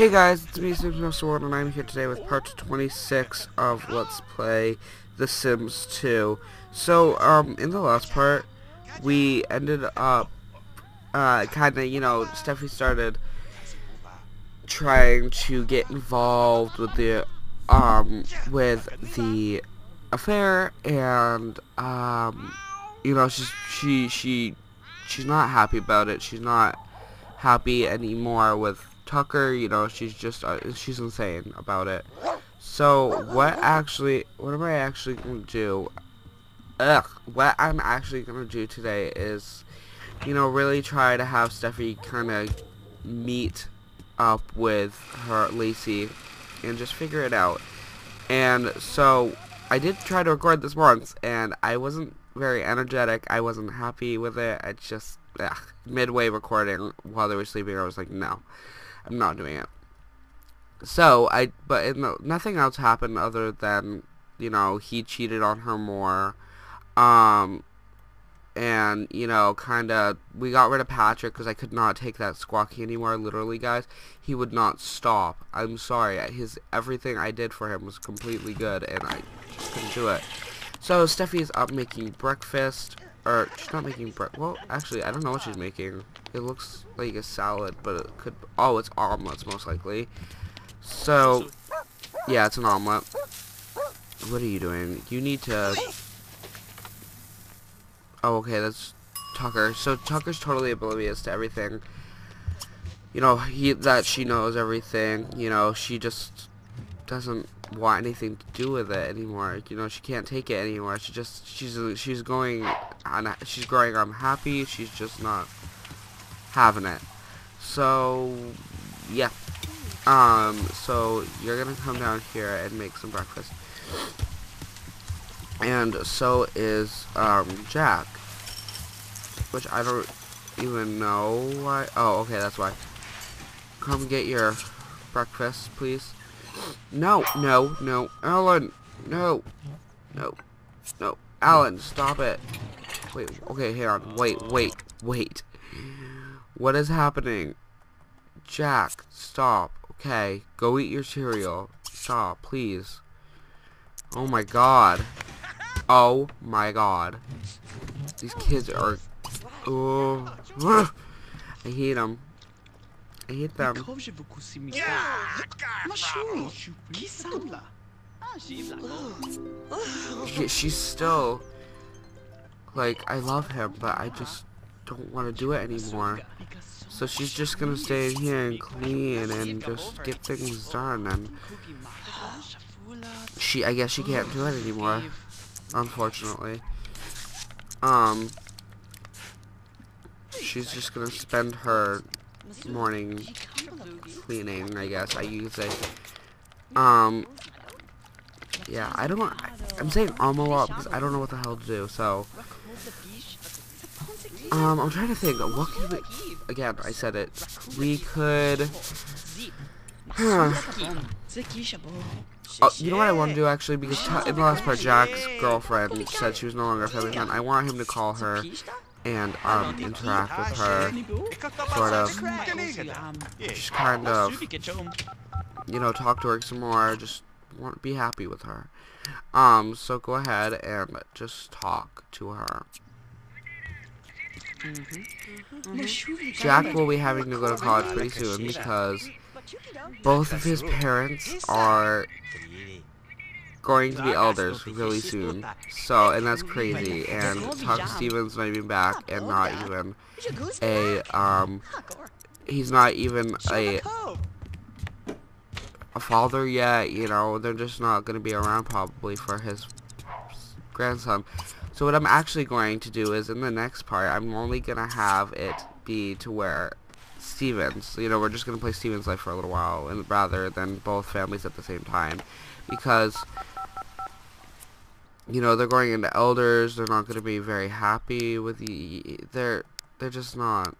Hey guys, it's me, Sims1, and I'm here today with part 26 of Let's Play The Sims 2. So, um, in the last part, we ended up, uh, kinda, you know, Steffi started trying to get involved with the, um, with the affair, and, um, you know, she's, she, she, she's not happy about it, she's not happy anymore with Tucker, you know, she's just, uh, she's insane about it. So, what actually, what am I actually going to do? Ugh, what I'm actually going to do today is, you know, really try to have Steffi kind of meet up with her, Lacey, and just figure it out. And so, I did try to record this once, and I wasn't very energetic. I wasn't happy with it. I just, ugh, midway recording while they were sleeping, I was like, no. I'm not doing it. So I, but nothing else happened other than you know he cheated on her more, um, and you know kind of we got rid of Patrick because I could not take that squawky anymore. Literally, guys, he would not stop. I'm sorry, his everything I did for him was completely good, and I just couldn't do it. So Steffi is up making breakfast. Or, she's not making bread. Well, actually, I don't know what she's making. It looks like a salad, but it could... Oh, it's omelets, most likely. So, yeah, it's an omelet. What are you doing? You need to... Oh, okay, that's Tucker. So, Tucker's totally oblivious to everything. You know, he that she knows everything. You know, she just doesn't want anything to do with it anymore. You know, she can't take it anymore. She just she's she's going on she's growing unhappy. She's just not having it. So yeah. Um so you're going to come down here and make some breakfast. And so is um Jack. Which I don't even know why. Oh, okay, that's why. Come get your breakfast, please. No, no, no. Alan, no. No. No. Alan, stop it. Wait, okay, hang on. Wait, wait, wait. What is happening? Jack, stop. Okay, go eat your cereal. Stop, please. Oh my god. Oh my god. These kids are... Oh. I hate them. I hate them. She, she's still like I love him, but I just don't want to do it anymore. So she's just gonna stay in here and clean and just get things done. And she, I guess she can't do it anymore, unfortunately. Um, she's just gonna spend her morning cleaning, I guess I use it. Um, yeah, I don't, want, I'm saying um a lot because I don't know what the hell to do, so, um, I'm trying to think, what could we, again, I said it, we could, huh. Oh, you know what I want to do actually? Because in the last part, Jack's girlfriend said she was no longer a family friend. I want him to call her and um, interact with her, sort of, just kind of, you know, talk to her some more, just want be happy with her. Um, so go ahead and just talk to her. Jack will be having to go to college pretty soon because both of his parents are going to be elders really soon. So, and that's crazy. And Tuck Stevens might be back, and not even a um, he's not even a a father yet. You know, they're just not going to be around probably for his grandson. So what I'm actually going to do is in the next part, I'm only going to have it be to where Stevens, you know, we're just going to play Stevens' life for a little while, and rather than both families at the same time, because you know, they're going into elders, they're not going to be very happy with the, they're, they're just not,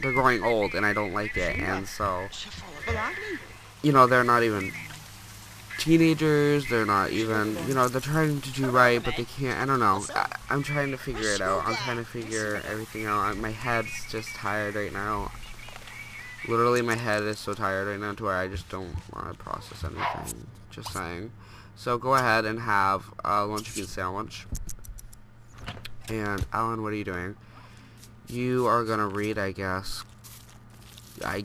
they're growing old, and I don't like it, and so, you know, they're not even teenagers, they're not even, you know, they're trying to do right, but they can't, I don't know, I, am trying to figure it out, I'm trying to figure everything out, my head's just tired right now, Literally, my head is so tired right now to where I just don't want to process anything. Just saying. So go ahead and have a lunch meat sandwich. And Alan, what are you doing? You are gonna read, I guess. I,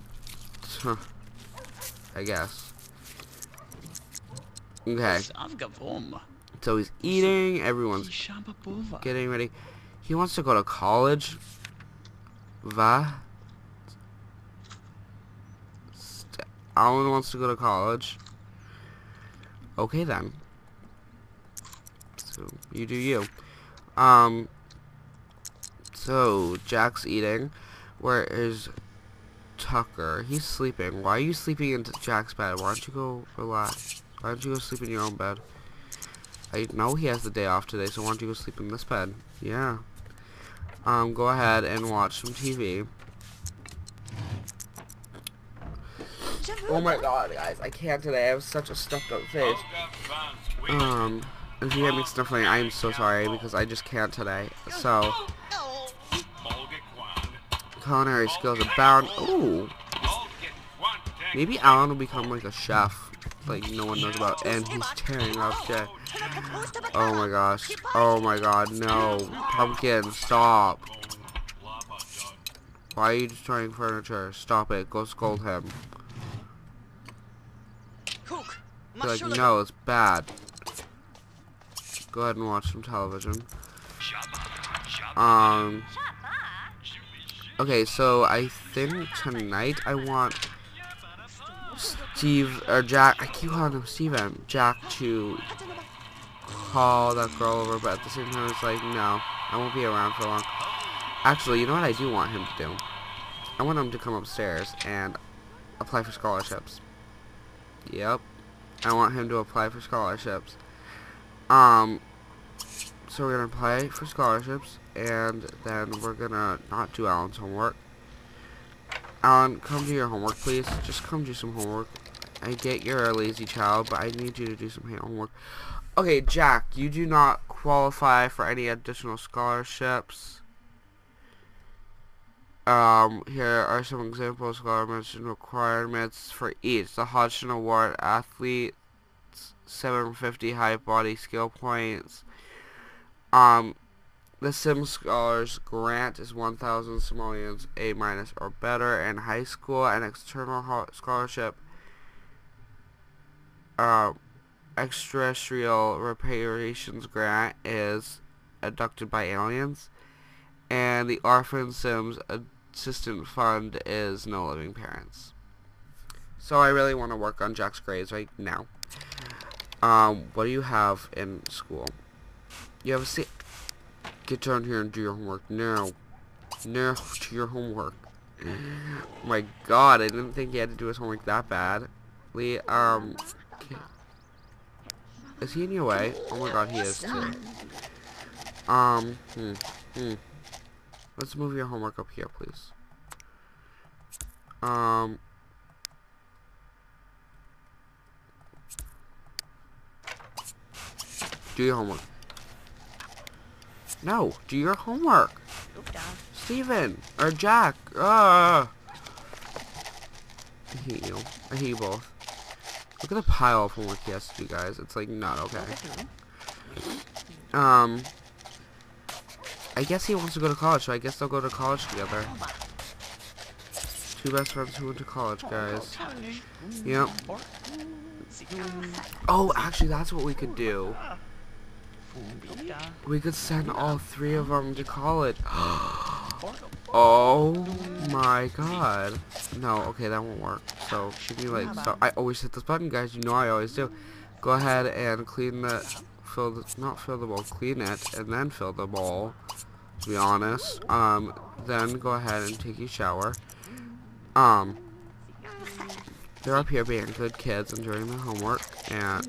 I guess. Okay. So he's eating. Everyone's getting ready. He wants to go to college. Va? Alan wants to go to college. Okay then. So you do you. Um. So Jack's eating. Where is Tucker? He's sleeping. Why are you sleeping in Jack's bed? Why don't you go relax? Why don't you go sleep in your own bed? I know he has the day off today, so why don't you go sleep in this bed? Yeah. Um, go ahead and watch some TV. Oh my god, guys, I can't today. I have such a stuffed up face. Um, if you hear me sniffling, I am so sorry because I just can't today. So, culinary skills abound. Ooh. Maybe Alan will become like a chef, like no one knows about, and he's tearing up Jay. Oh my gosh. Oh my god, no. Pumpkin, stop. Why are you destroying furniture? Stop it. Go scold him. Be like, no, it's bad. Go ahead and watch some television. Um. Okay, so I think tonight I want Steve or Jack. I keep calling him Steven. Jack to call that girl over, but at the same time, it's like, no, I won't be around for long. Actually, you know what I do want him to do? I want him to come upstairs and apply for scholarships. Yep. I want him to apply for scholarships. Um, so we're going to apply for scholarships, and then we're going to not do Alan's homework. Alan, come do your homework, please. Just come do some homework. I get you're a lazy child, but I need you to do some homework. Okay, Jack, you do not qualify for any additional scholarships. Um, here are some examples of scholarship requirements for each. The Hodgson Award athlete, 750 high body skill points. Um, the Sim Scholars grant is 1,000 simoleons A minus or better in high school. An external scholarship, uh, extraterrestrial reparations grant is abducted by aliens. And the Orphan Sims assistant fund is no living parents. So I really want to work on Jack's grades right now. Um, what do you have in school? You have a seat. Get down here and do your homework now. Now to your homework. my God, I didn't think he had to do his homework that bad. Lee, um, is he in your way? Oh my God, he is too. Um, hmm, hmm. Let's move your homework up here, please. Um. Do your homework. No, do your homework. Steven, or Jack. Uh, I hate you. I hate you both. Look at the pile of homework he has to do, guys. It's like not okay. Um. I guess he wants to go to college, so I guess they'll go to college together. Two best friends who went to college, guys. Yep. Oh, actually, that's what we could do. We could send all three of them to college. oh my god. No, okay, that won't work. So, give me like, so I always hit this button, guys. You know I always do. Go ahead and clean the, fill the, not fill the bowl, clean it, and then fill the bowl to be honest. Um, then go ahead and take a shower. Um, they're up here being good kids and doing their homework, and,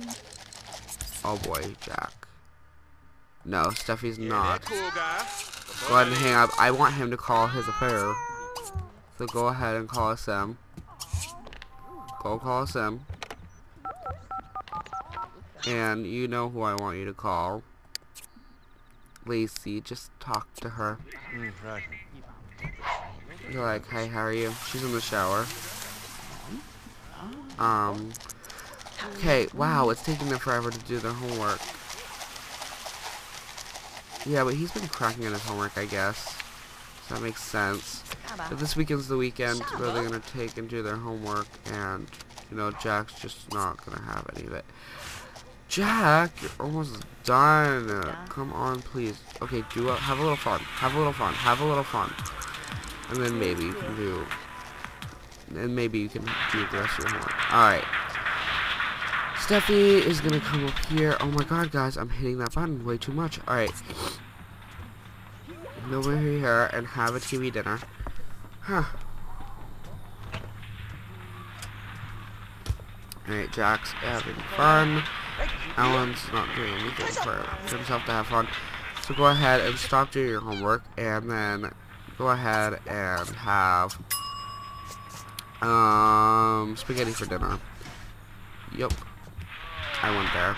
oh boy, Jack. No, Steffi's not. Go ahead and hang up. I want him to call his affair. So go ahead and call him. Go call him. And you know who I want you to call. Lacey, just talk to her. You're like, hi, how are you? She's in the shower. Um, okay, wow, it's taking them forever to do their homework. Yeah, but he's been cracking on his homework, I guess. So that makes sense. But this weekend's the weekend where they're gonna take and do their homework, and, you know, Jack's just not gonna have any of it. Jack, you're almost done. Come on, please. Okay, do a, have a little fun. Have a little fun. Have a little fun. And then maybe you can do... And maybe you can do the rest of your homework. Alright. Steffi is gonna come up here. Oh my god, guys, I'm hitting that button way too much. Alright. Go over here and have a TV dinner. Huh. Alright, Jack's having fun. Alan's not doing anything for himself to have fun. So go ahead and stop doing your homework and then go ahead and have um spaghetti for dinner. Yep. I went there.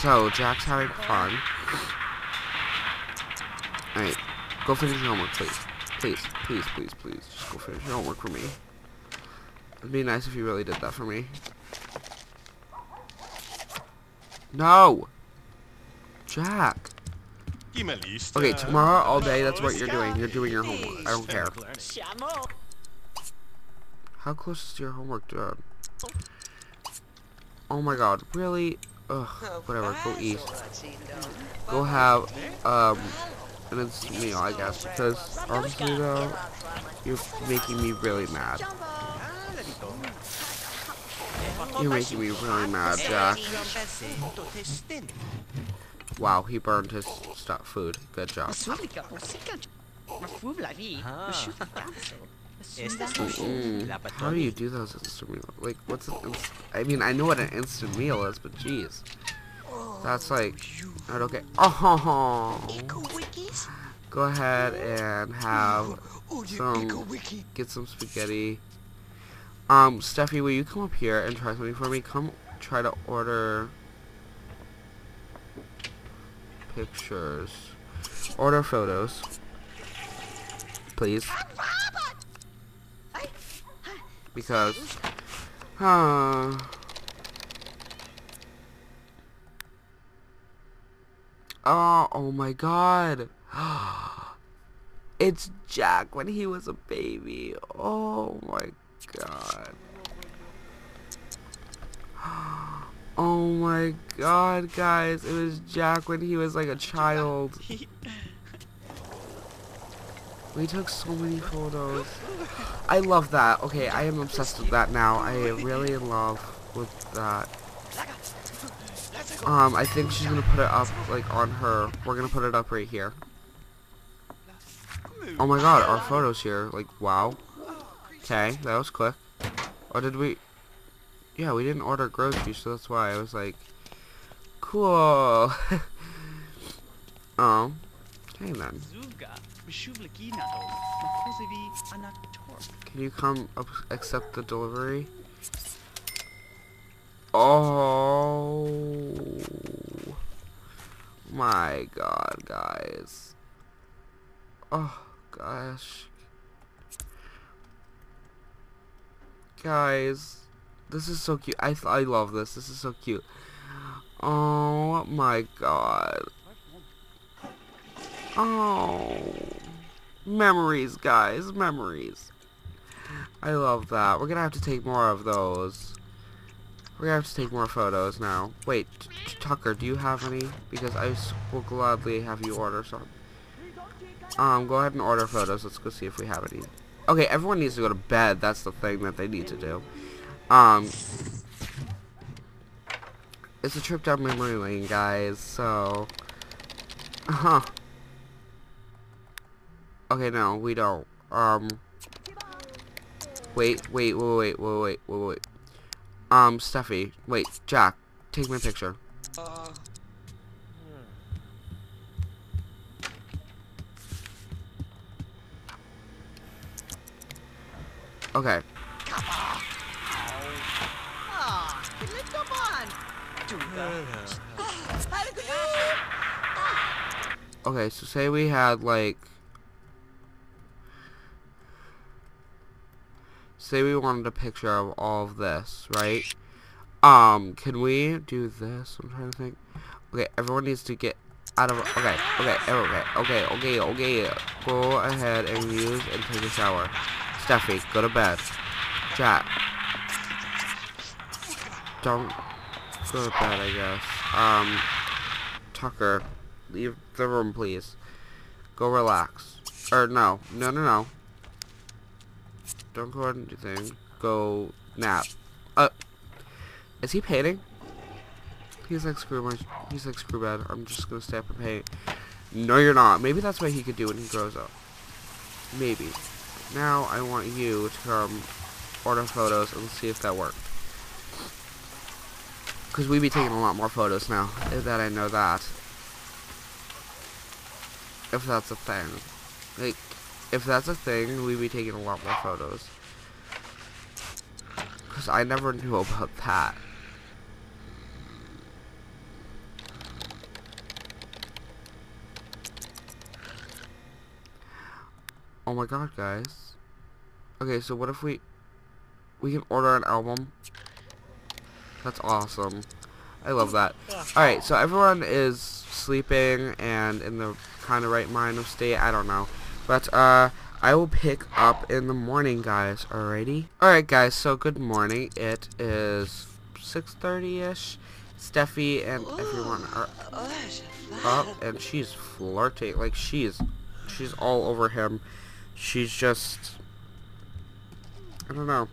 So Jack's having fun. Alright. Go finish your homework, please. Please, please, please, please. Just go finish your homework for me. It'd be nice if you really did that for me. No! Jack! Okay, tomorrow all day, that's what you're doing. You're doing your homework. I don't care. How close is your homework done? Oh my god, really? Ugh, whatever, go east. Go have, um, an instant meal, I guess, because, honestly though, you're making me really mad. You're making me really mad, Jack. Wow, he burned his stuff food. Good job. Mm, how do you do those instant meals? Like, what's an I mean, I know what an instant meal is, but jeez. That's like, not okay. Oh, go ahead and have some, get some spaghetti. Um, Steffi, will you come up here and try something for me? Come try to order pictures. Order photos. Please. Because, uh, oh, oh my god. it's Jack when he was a baby. Oh my god. Oh my god, guys. It was Jack when he was like a child. We took so many photos. I love that. Okay, I am obsessed with that now. I am really in love with that. Um, I think she's gonna put it up, like, on her. We're gonna put it up right here. Oh my god, our photos here. Like, wow. Okay, that was quick. Or did we... Yeah, we didn't order groceries, so that's why I was like... Cool. oh, okay then. Can you come up, accept the delivery? Oh my god, guys. Oh gosh. Guys, this is so cute. I I love this. This is so cute. Oh my god. Oh. Memories, guys. Memories. I love that. We're gonna have to take more of those. We're gonna have to take more photos now. Wait, Tucker, do you have any? Because I will gladly have you order some. Um, go ahead and order photos. Let's go see if we have any. Okay, everyone needs to go to bed. That's the thing that they need to do. Um, it's a trip down memory lane, guys, so... Huh. Okay, no, we don't. Um... Wait, wait, wait, wait, wait, wait, wait, wait. Um, Steffi, wait, Jack, take my picture. Okay. Okay, so say we had like say we wanted a picture of all of this, right? Um, can we do this? I'm trying to think. Okay, everyone needs to get out of okay, okay, okay, okay, okay, okay. Go ahead and use and take a shower. Steffi, go to bed. Jack. Don't go to bed, I guess. Um Tucker, leave the room please. Go relax. Or no, no no no. Don't go ahead and do things. Go nap. Uh is he painting? He's like screw my he's like screw bad. I'm just gonna stay up and paint. No you're not. Maybe that's what he could do when he grows up. Maybe. Now I want you to come order photos and see if that worked. Because we'd be taking a lot more photos now. Eh, that I know that. If that's a thing. Like, if that's a thing, we'd be taking a lot more photos. Because I never knew about that. Oh my god, guys. Okay, so what if we... We can order an album? That's awesome. I love that. Alright, so everyone is sleeping and in the kind of right mind of state. I don't know. But, uh, I will pick up in the morning, guys. Alrighty? Alright, guys, so good morning. It is 6.30ish. Steffi and everyone are up, and she's flirting. Like, she's, she's all over him she's just I don't know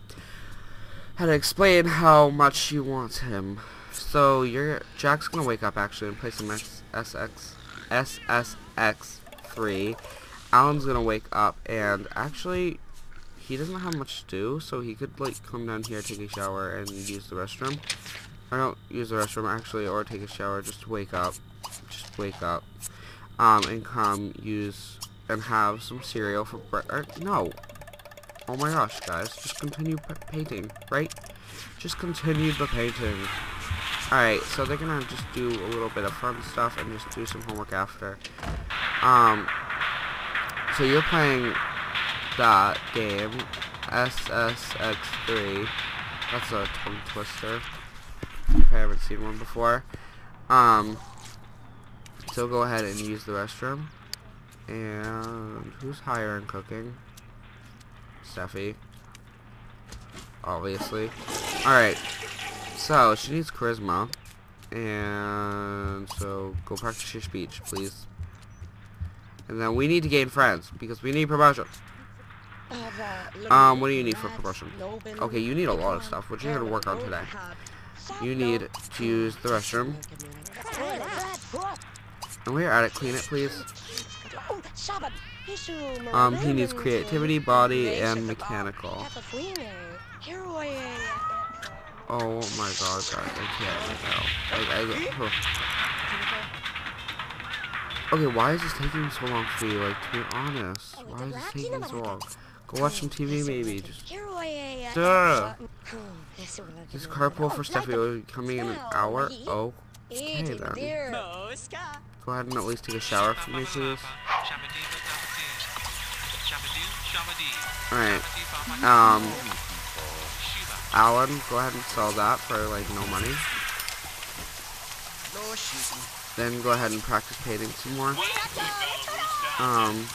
how to explain how much she wants him. So you're Jack's gonna wake up actually and play some SSX SSX three. Alan's gonna wake up and actually he doesn't have much to do, so he could like come down here, take a shower, and use the restroom. I don't use the restroom actually, or take a shower, just wake up, just wake up, um, and come use and have some cereal for breakfast. No. Oh my gosh, guys. Just continue painting, right? Just continue the painting. Alright, so they're gonna just do a little bit of fun stuff and just do some homework after. Um, so you're playing that game, SSX3. That's a tongue twister. If I haven't seen one before. Um, so go ahead and use the restroom. And who's higher in cooking? Steffi. Obviously. Alright. So, she needs charisma. And so, go practice your speech, please. And then we need to gain friends, because we need promotion. Um, what do you need for promotion? Okay, you need a lot of stuff, which you're going to work on today. You need to use the restroom. And we're at it, clean it, please. Um, he needs creativity, body, and mechanical. Oh my god, guys, I can't right now. Like, I, Okay, why is this taking so long for you? Like, to be honest, why is this taking so long? Go watch some TV, maybe. Just. Duh! This carpool for be coming in an hour. Oh, okay then. Go ahead and at least take a shower for me, please. Alright. Um, Alan, go ahead and sell that for, like, no money. Then go ahead and practice painting some more. Um,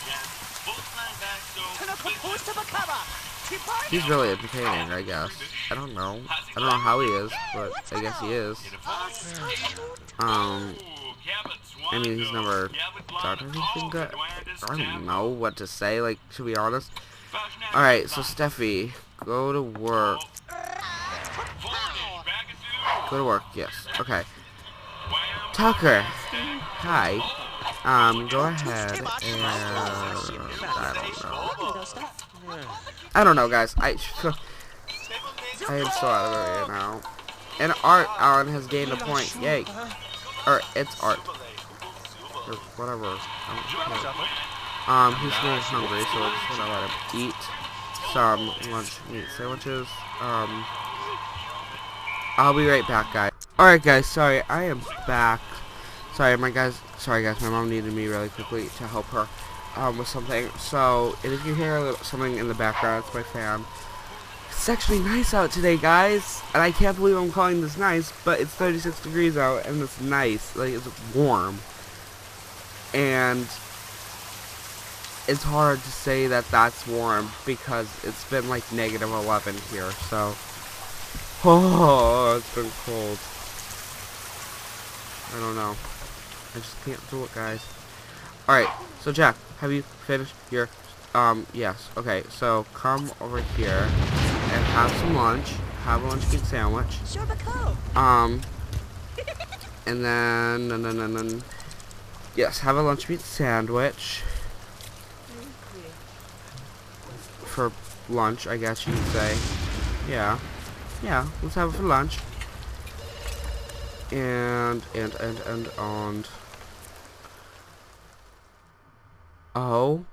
he's really entertaining, I guess. I don't know. I don't know how he is, but I guess he is. Um, I mean, he's never done anything good. I don't know what to say, like, to be honest. Alright, so Steffi, go to work. Go to work, yes. Okay. Tucker, hi. Um, go ahead and... I don't know. I don't know, guys. I... I am so out of it right now. And Art Alan has gained a point. Yay. Or, it's Art. Or whatever. Um, he's getting hungry, so we're just gonna let him eat some lunch meat sandwiches. Um, I'll be right back, guys. Alright, guys, sorry, I am back. Sorry, my guys, sorry, guys, my mom needed me really quickly to help her, um, with something. So, if you hear little, something in the background, it's my fan. It's actually nice out today, guys. And I can't believe I'm calling this nice, but it's 36 degrees out and it's nice. Like, it's warm. And it's hard to say that that's warm because it's been like negative 11 here, so. Oh, it's been cold. I don't know. I just can't do it, guys. Alright, so Jack, have you finished your, um, yes. Okay, so come over here and have some lunch. Have a lunch meat sandwich. Um, and then, and then, and then, yes, have a lunch meat sandwich. For lunch, I guess you could say. Yeah. Yeah, let's have it for lunch. And, and, and, and, and. Oh.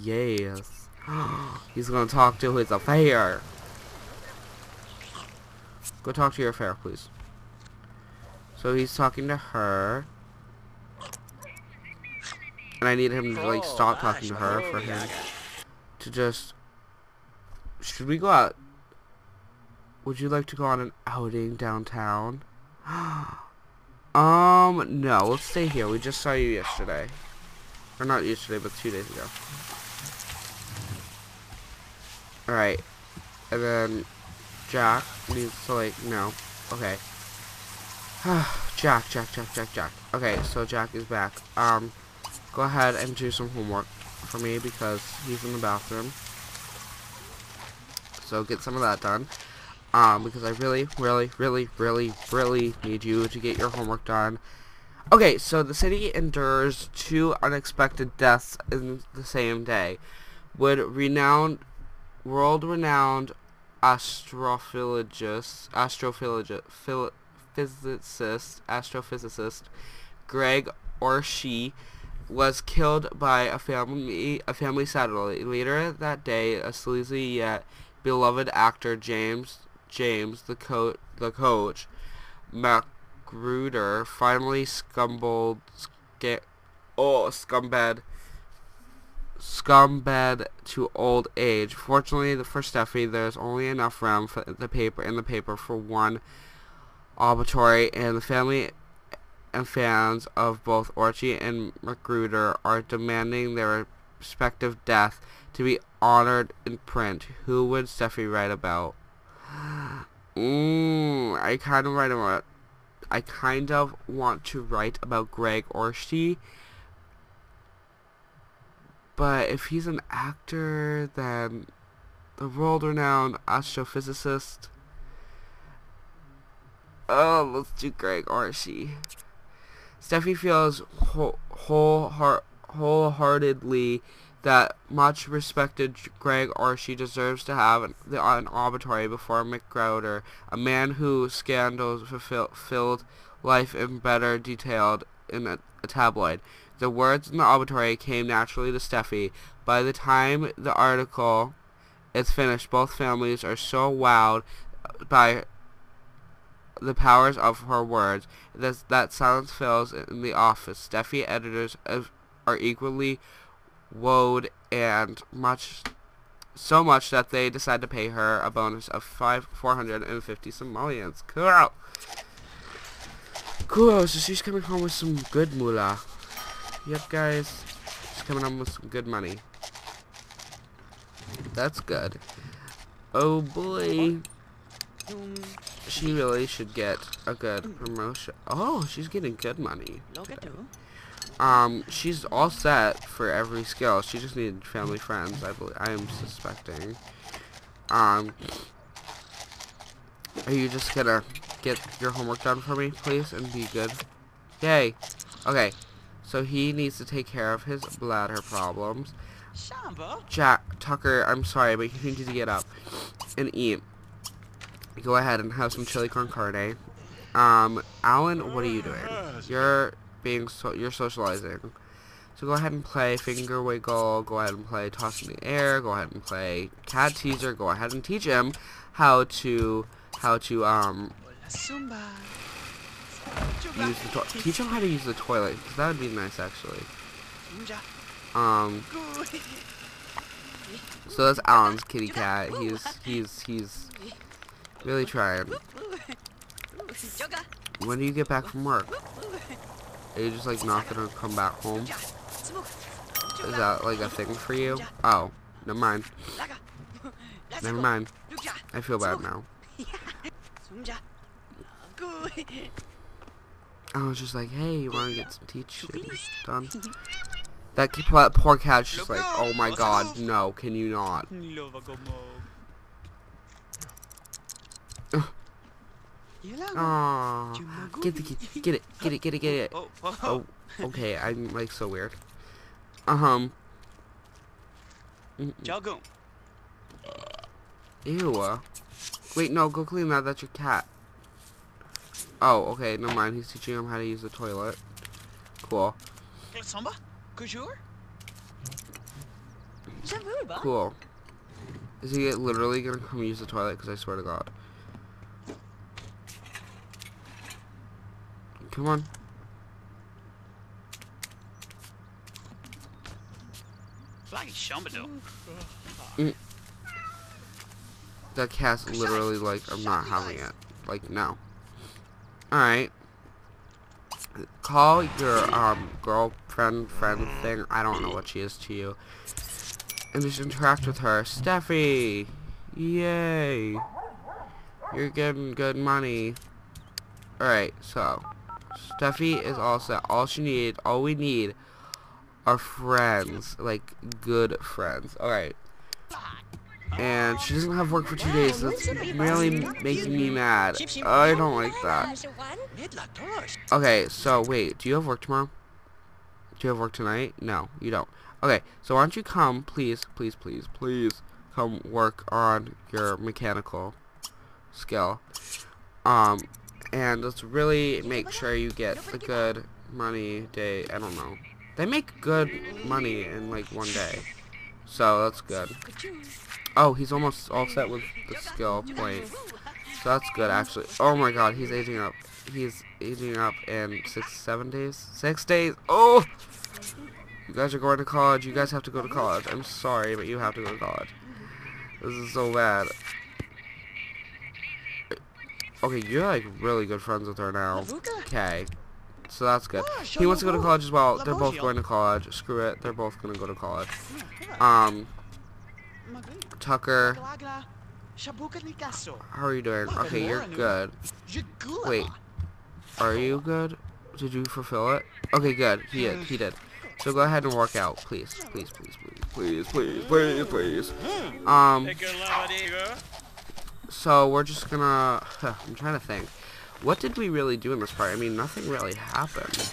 Yes. He's gonna talk to his affair. Go talk to your affair, please. So he's talking to her. And I need him to, like, stop talking to her for him to just... Should we go out? Would you like to go on an outing downtown? um, no. Let's stay here. We just saw you yesterday. Or not yesterday, but two days ago. Alright. And then Jack needs to like, no. Okay. Jack, Jack, Jack, Jack, Jack. Okay, so Jack is back. Um, go ahead and do some homework for me because he's in the bathroom. So get some of that done. Um, because I really, really, really, really, really need you to get your homework done. Okay, so the city endures two unexpected deaths in the same day. Would renowned, world-renowned astrophysicist, physicist, astrophysicist Greg Orshi was killed by a family a family satellite. Later that day, a sleazy yet beloved actor James James the coach the coach Mac Gruder finally scumbled, get, oh, scumbag, scumbag to old age. Fortunately, for Steffi, there's only enough room for the paper in the paper for one obituary, and the family and fans of both Orchie and Magruder are demanding their respective death to be honored in print. Who would Steffi write about? Ooh, I kind of write about I kind of want to write about Greg Orshi. But if he's an actor, then the world-renowned astrophysicist. Oh, let's do Greg Orshi. Steffi feels whole, whole heart, wholeheartedly that much respected Greg Orshi deserves to have the, an obituary before Magruder, a man whose scandals filled life in better detailed in a, a, tabloid. The words in the obituary came naturally to Steffi. By the time the article is finished, both families are so wowed by the powers of her words that, that silence fills in the office. Steffi editors are equally woed and much so much that they decide to pay her a bonus of five four hundred and fifty simoleons. Cool. Cool, so she's coming home with some good moolah. Yep guys. She's coming home with some good money. That's good. Oh boy. She really should get a good promotion. Oh, she's getting good money. Um, she's all set for every skill. She just needed family friends, I believe. I am suspecting. Um, are you just gonna get your homework done for me, please, and be good? Yay. Okay, so he needs to take care of his bladder problems. Jack, Tucker, I'm sorry, but you need to get up and eat. Go ahead and have some chili con carne. Um, Alan, what are you doing? You're being so you're socializing. So go ahead and play Finger Wiggle, go ahead and play Toss in the Air, go ahead and play Cat Teaser, go ahead and teach him how to how to um use the teach him how to use the toilet, because that would be nice actually. Um So that's Alan's kitty cat. He's he's he's really trying. When do you get back from work? Are you just like not gonna come back home? Is that like a thing for you? Oh, never mind. Never mind. I feel bad now. I was just like, hey, you wanna get some teaching done? That poor cat's just like, oh my god, no, can you not? Aww. Get the key. Get it. Get it. Get it. Get it. Oh, okay. I'm like so weird. Um. Ew. Wait, no. Go clean that. That's your cat. Oh, okay. Never mind. He's teaching him how to use the toilet. Cool. Cool. Is he literally gonna come use the toilet? Because I swear to God. Come on. Mm. That cat's literally like, I'm not having it. Like, no. Alright. Call your um girlfriend, friend thing. I don't know what she is to you. And just interact with her. Steffi! Yay! You're getting good money. Alright, so. Steffi is all set. All she need, all we need are friends. Like, good friends. Alright. And she doesn't have work for two days. That's really making me mad. I don't like that. Okay, so wait. Do you have work tomorrow? Do you have work tonight? No, you don't. Okay, so why don't you come, please, please, please, please, come work on your mechanical skill. Um, and let's really make sure you get a good money day. I don't know. They make good money in like one day. So that's good. Oh, he's almost all set with the skill point. So that's good actually. Oh my god, he's aging up. He's aging up in six, seven days? Six days? Oh! You guys are going to college. You guys have to go to college. I'm sorry, but you have to go to college. This is so bad. Okay, you're like really good friends with her now. Okay. So that's good. He wants to go to college as well. They're both going to college. Screw it. They're both going to go to college. Um, Tucker. How are you doing? Okay, you're good. Wait. Are you good? Did you fulfill it? Okay, good. He did. He did. So go ahead and work out, please. Please, please, please, please, please, please, please. Um, so we're just gonna, I'm trying to think. What did we really do in this part? I mean, nothing really happened.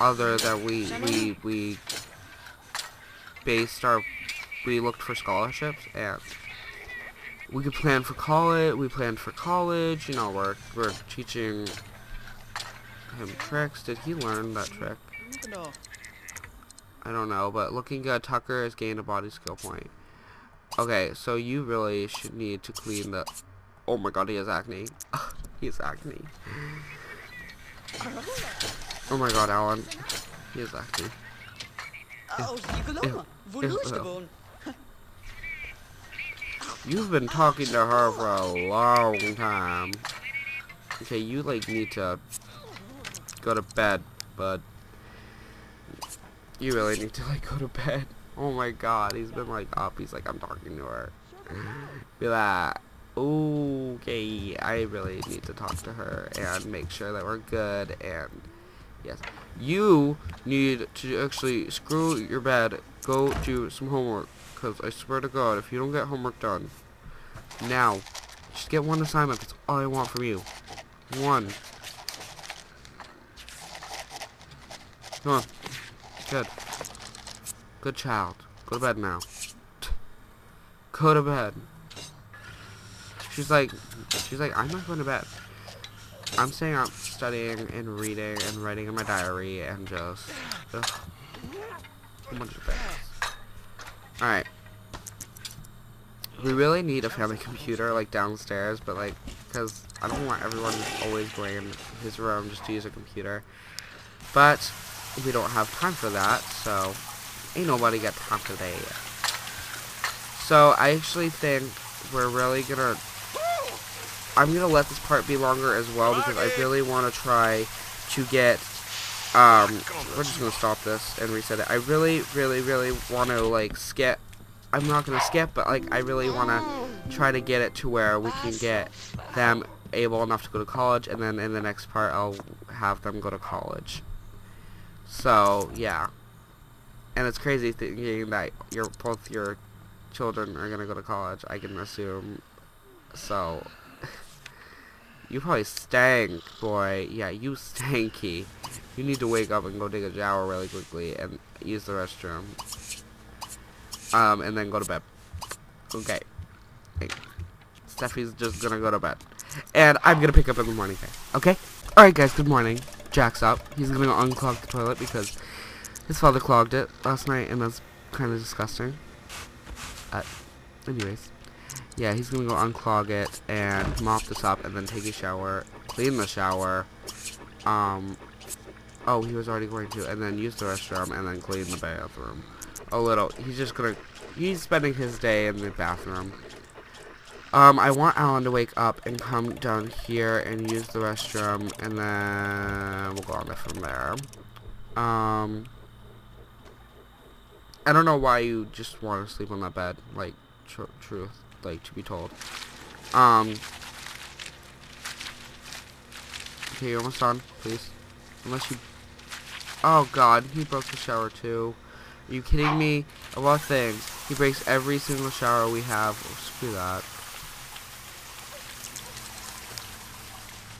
Other than we, we, we based our, we looked for scholarships and we could plan for college, we planned for college, you know, we're, we're teaching him tricks. Did he learn that trick? I don't know, but looking good, Tucker has gained a body skill point. Okay, so you really should need to clean the... Oh my god, he has acne. he has acne. Oh my god, Alan. He has acne. Oh, Ew. You've been talking to her for a long time. Okay, you like need to go to bed, bud. You really need to like go to bed. Oh my god, he's been like up. He's like, I'm talking to her. Be like, okay, I really need to talk to her and make sure that we're good. And yes, you need to actually screw your bed. Go do some homework. Because I swear to God, if you don't get homework done now, just get one assignment. That's all I want from you. One. Come on. Good. Good child. Go to bed now. Go to bed. She's like, she's like, I'm not going to bed. I'm staying up studying and reading and writing in my diary and just, ugh, a bunch of things. Alright. We really need a family computer, like, downstairs, but, like, because I don't want everyone always going in his room just to use a computer. But, we don't have time for that, so ain't nobody got time today. So I actually think we're really gonna. I'm gonna let this part be longer as well because I really want to try to get. Um, we're just gonna stop this and reset it. I really, really, really want to like skip. I'm not gonna skip, but like I really want to try to get it to where we can get them able enough to go to college, and then in the next part I'll have them go to college. So yeah, and it's crazy thinking that your both your children are gonna go to college. I can assume. So you probably stank, boy. Yeah, you stanky. You need to wake up and go take a shower really quickly and use the restroom. Um, and then go to bed. Okay. Steffi's just gonna go to bed. And I'm gonna pick up in the morning. Okay? Alright, guys, good morning. Jack's up. He's gonna go unclog the toilet because his father clogged it last night and that's kind of disgusting. Uh, anyways. Yeah, he's gonna go unclog it and mop this up and then take a shower, clean the shower. Um, oh, he was already going to, and then use the restroom and then clean the bathroom. A little. He's just gonna, he's spending his day in the bathroom. Um, I want Alan to wake up and come down here and use the restroom, and then we'll go on from there. Um, I don't know why you just want to sleep on that bed, like, tr truth, like, to be told. Um, okay, you're almost done, please. Unless you, oh god, he broke the shower too. Are you kidding me? Of things, he breaks every single shower we have. Oh, screw that.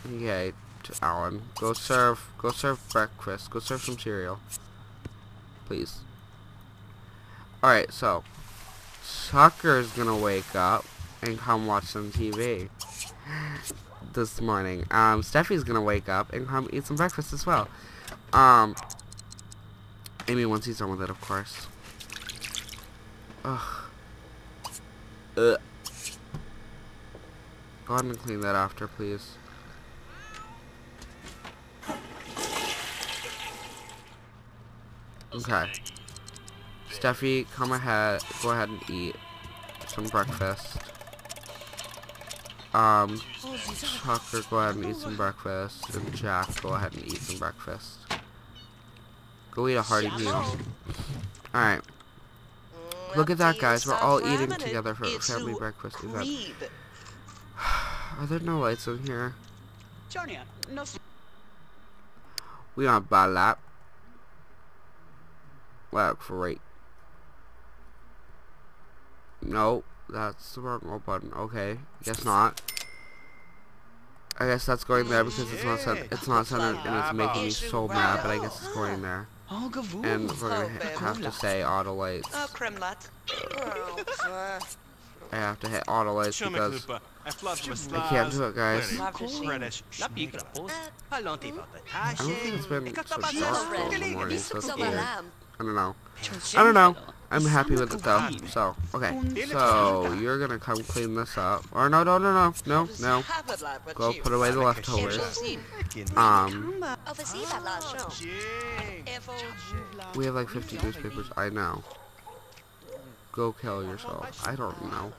Okay, to Alan. Go serve, go serve breakfast. Go serve some cereal. Please. Alright, so. Tucker's gonna wake up and come watch some TV this morning. Um, Steffi's gonna wake up and come eat some breakfast as well. Um, Amy once he's done with it, of course. Ugh. Ugh. Go ahead and clean that after, please. Okay. Steffi, come ahead. Go ahead and eat some breakfast. Um, Tucker, go ahead and eat some breakfast. And Jack, go ahead and eat some breakfast. Go eat a hearty meal. Alright. Look at that, guys. We're all eating together for a family breakfast. Are there no lights in here? We aren't buy that. Wow, great. No, that's the wrong button. Okay, guess not. I guess that's going there because it's not centered. It's not centered, and it's making me so mad. But I guess it's going there. And we're gonna have to say auto lights. Oh, I have to hit auto lights because I can't do it, guys. I don't think it's been so dark in the morning, so it's weird. I don't know. I don't know. I'm happy with it though. So, okay. So, you're gonna come clean this up. Or no, no, no, no. No, no. Go put away the leftovers. Um. We have like 50 newspapers. I know. Go kill yourself. I don't know.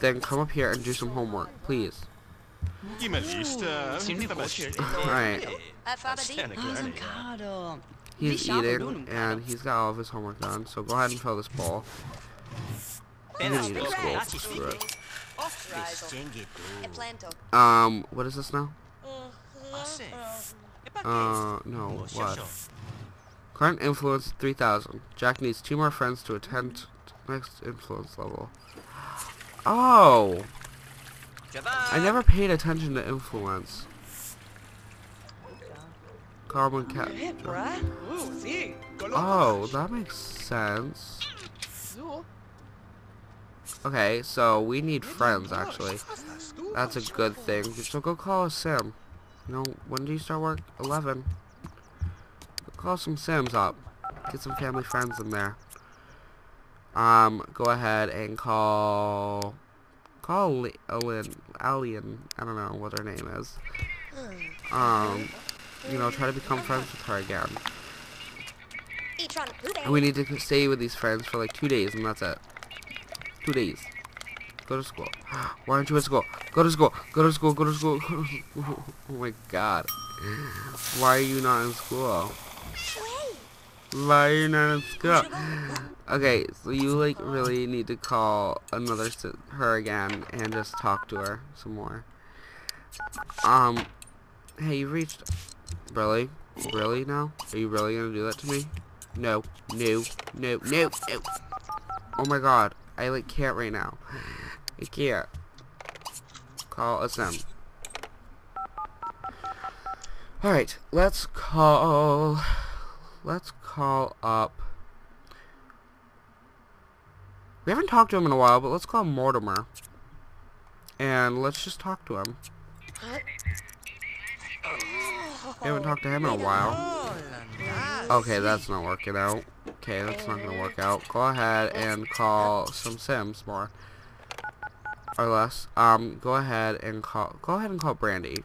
Then come up here and do some homework, please. Alright. He's eating, and he's got all of his homework done, so go ahead and fill this bowl. You need it, school. Screw it. Um, what is this now? Uh, no, what? Current influence 3000. Jack needs two more friends to attend next influence level. Oh! I never paid attention to influence. Carbon cap. Oh, that makes sense. Okay, so we need friends, actually. That's a good thing. So go call a sim. You know, when do you start work? 11. Go call some sims up. Get some family friends in there. Um, go ahead and call... Call Alien, Alien, I don't know what her name is. Um, you know, try to become friends with her again. And we need to stay with these friends for like two days, and that's it. Two days. Go to school. Why aren't you at school? Go to school. Go to school. Go to school. Go to school. Oh my god. Why are you not in school? Why are you not in school? Okay, so you like really need to call another her again and just talk to her some more. Um, hey, you reached. Really? Really now? Are you really gonna do that to me? No, no, no, no, no. Oh my god, I like can't right now. I can't. Call SM. Alright, let's call... Let's call up... We haven't talked to him in a while, but let's call Mortimer. And let's just talk to him. Um, Haven't talked to him in a while. Okay, that's not working out. Okay, that's not gonna work out. Go ahead and call some Sims more. Or less. Um, go ahead and call go ahead and call Brandy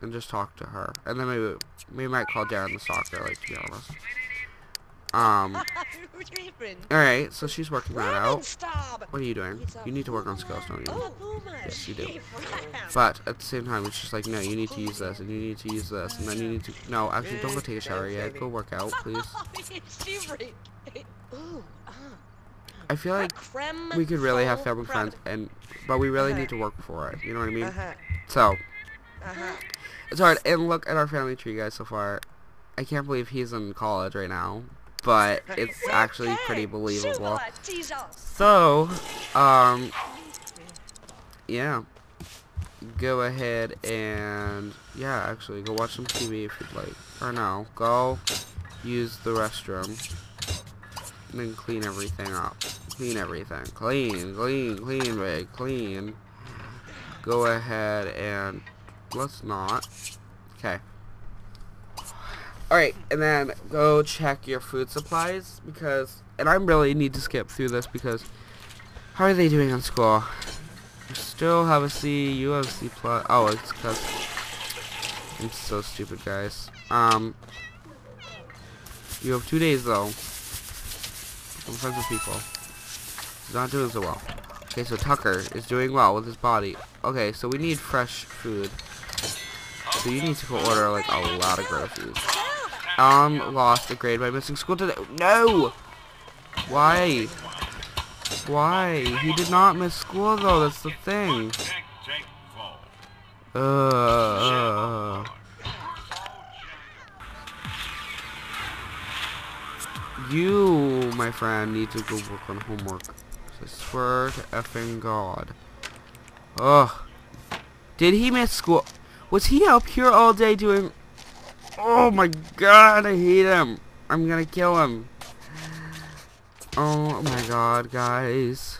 and just talk to her. And then maybe we might call Darren the stalker, like to be honest. Um. Alright, so she's working that out. What are you doing? You need to work on skills, don't you? Oh, yes, you do. But at the same time, it's just like, no, you need to use this, and you need to use this, and then you need to... No, actually, don't go take a shower yet. Go work out, please. I feel like we could really have family friends, and but we really need to work for it. You know what I mean? So, it's hard. And look at our family tree, guys, so far. I can't believe he's in college right now. But it's actually pretty believable. So, um, yeah. Go ahead and, yeah, actually, go watch some TV if you'd like. Or no, go use the restroom. And then clean everything up. Clean everything. Clean, clean, clean, big, clean. Go ahead and, let's not. Okay. Alright, and then go check your food supplies because, and I really need to skip through this because, how are they doing in school? Still have a C, you have a C plus, oh, it's because, I'm so stupid, guys. Um, you have two days though. I'm friends with people. He's not doing so well. Okay, so Tucker is doing well with his body. Okay, so we need fresh food. So you need to go order like a lot of groceries. Um, lost a grade by missing school today. No! Why? Why? He did not miss school though, that's the thing. Uh, you, my friend, need to go work on homework. I swear to effing God. Ugh. Did he miss school? Was he up here all day doing Oh my god, I hate him. I'm gonna kill him. Oh my god, guys.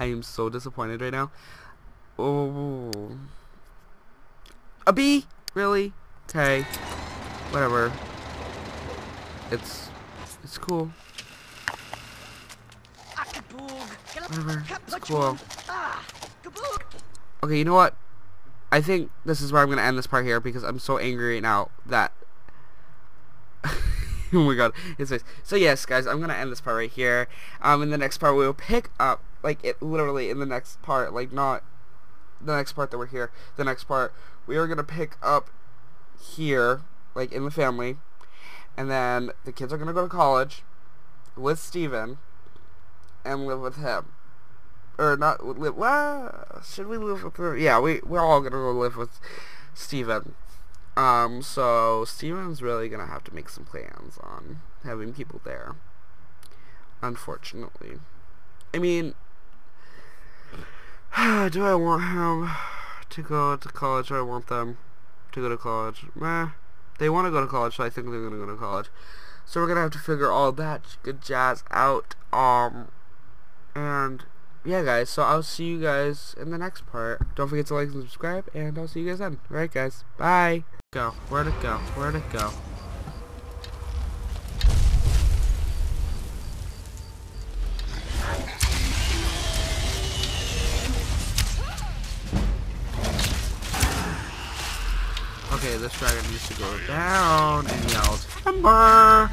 I am so disappointed right now. Oh. A B? Really? Okay. Whatever. It's it's cool. Whatever. It's cool. Okay, you know what? I think this is where I'm going to end this part here because I'm so angry right now that... oh my god. So yes, guys, I'm going to end this part right here. Um, in the next part, we will pick up, like, it literally in the next part, like, not the next part that we're here. The next part, we are going to pick up here, like, in the family. And then the kids are going to go to college with Steven and live with him or not live. Well, should we live with her? Yeah, we we're all gonna go live with Steven. Um, so Steven's really gonna have to make some plans on having people there. Unfortunately, I mean, do I want him to go to college? Or I want them to go to college. Meh. They want to go to college, so I think they're gonna go to college. So we're gonna have to figure all that good jazz out. Um, and yeah, guys, so I'll see you guys in the next part. Don't forget to like and subscribe, and I'll see you guys then. Alright, guys. Bye. Go. Where'd it go? Where'd it go? Okay, this dragon needs to go down and yell, Timber!